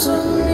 thousand